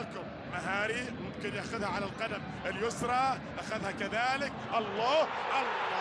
لكم مهاري ممكن يأخذها على القدم اليسرى أخذها كذلك. الله الله.